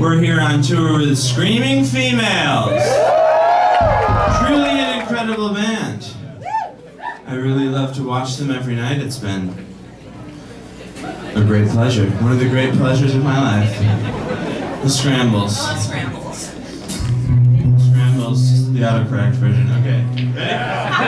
We're here on tour with Screaming Females. Truly an incredible band. I really love to watch them every night. It's been a great pleasure. One of the great pleasures of my life. The Scrambles. Scrambles. Scrambles, the autocorrect version. Okay. Ready?